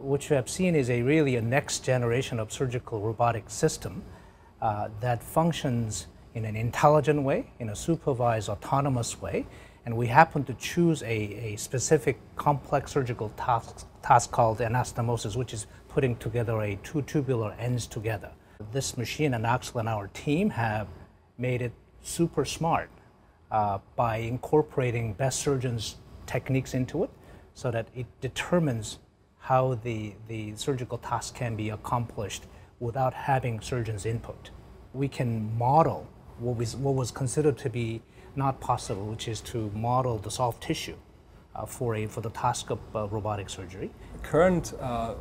What you have seen is a really a next generation of surgical robotic system uh, that functions in an intelligent way, in a supervised autonomous way, and we happen to choose a, a specific complex surgical task, task called anastomosis, which is putting together a two tubular ends together. This machine and Axel and our team have made it super smart uh, by incorporating best surgeons' techniques into it so that it determines how the, the surgical task can be accomplished without having surgeons' input. We can model what was, what was considered to be not possible, which is to model the soft tissue uh, for, a, for the task of uh, robotic surgery. Current uh,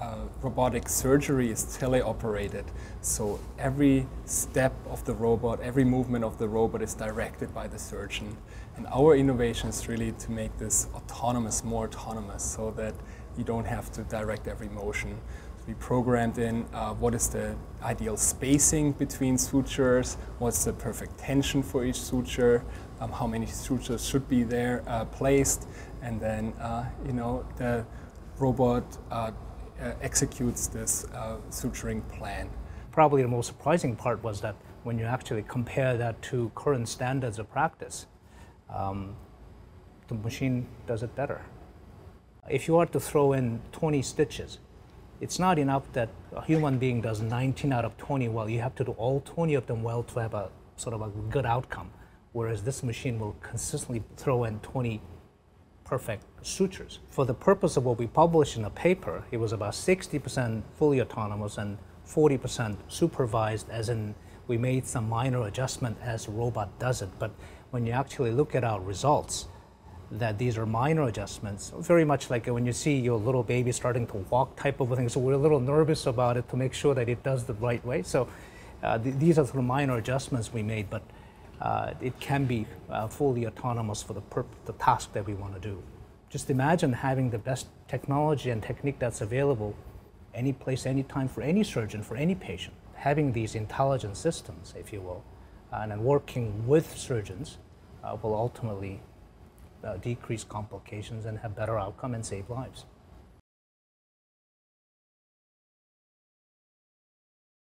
uh, robotic surgery is teleoperated. So every step of the robot, every movement of the robot is directed by the surgeon. And our innovation is really to make this autonomous, more autonomous, so that you don't have to direct every motion. So we programmed in uh, what is the ideal spacing between sutures, what's the perfect tension for each suture, um, how many sutures should be there uh, placed, and then uh, you know the robot uh, uh, executes this suturing plan. Probably the most surprising part was that when you actually compare that to current standards of practice, um, the machine does it better. If you are to throw in 20 stitches, it's not enough that a human being does 19 out of 20 well. You have to do all 20 of them well to have a sort of a good outcome. Whereas this machine will consistently throw in 20 perfect sutures. For the purpose of what we published in a paper, it was about 60% fully autonomous and 40% supervised, as in we made some minor adjustment as the robot does it. But when you actually look at our results, that these are minor adjustments, very much like when you see your little baby starting to walk type of a thing. So we're a little nervous about it to make sure that it does the right way. So uh, th these are sort of minor adjustments we made, but uh, it can be uh, fully autonomous for the, the task that we want to do. Just imagine having the best technology and technique that's available any place, anytime for any surgeon, for any patient. Having these intelligent systems, if you will, and then working with surgeons uh, will ultimately uh, Uh, decrease complications and have better outcome and save lives.